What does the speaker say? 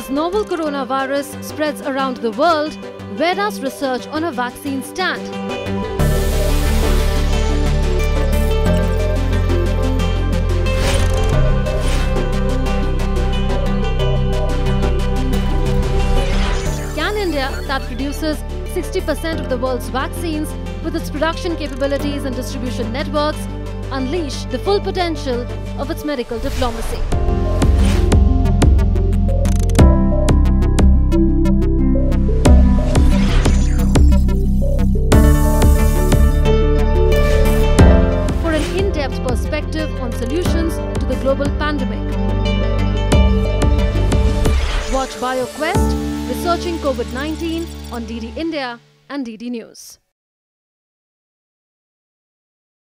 As novel coronavirus spreads around the world, where does research on a vaccine stand? Can India, that produces 60% of the world's vaccines, with its production capabilities and distribution networks, unleash the full potential of its medical diplomacy? On solutions to the global pandemic. Watch BioQuest, researching COVID 19 on DD India and DD News.